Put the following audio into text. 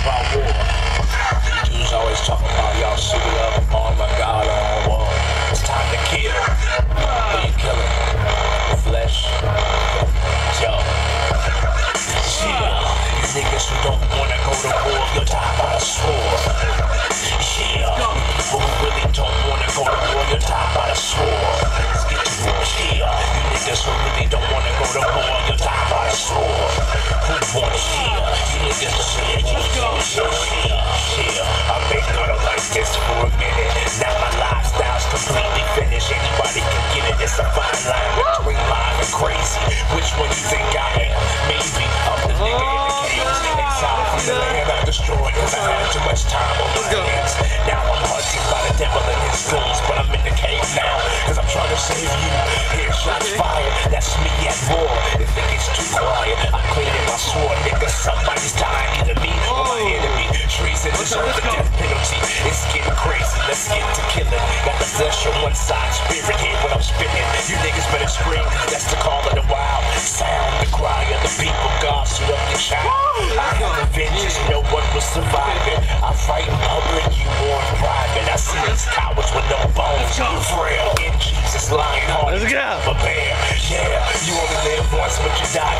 about war. Dudes always talk about y'all suited up, oh my god, on war. It's time to kill. Who you killing? Flesh? Yo. Yeah, you niggas who don't wanna go to war, you'll die by the sword. Yeah, who really don't wanna go to war, you'll die by the sword. To. Yeah, you niggas who really don't wanna go to war, you'll die by the sword. Who wants yeah? You niggas who really yeah, yeah. I've been gonna like this for a minute. Now my lifestyle's completely finished. Anybody can get it. It's a fine line between lying and crazy. Which one you think I am? Maybe I'm the nigga in the cage. Exiled from the land I destroyed cause I had too much time on my hands. Flesh on one side, spirit here when I'm spitting. You niggas better scream, that's the call of the wild. Sound the cry of the people, God, so up your child. I have a vengeance, no one will survive it. I fight in public, you war in private. I see these cowards with no bones. You frail in Jesus, lying hard. Let's go. A bear, yeah. You only live once, but you die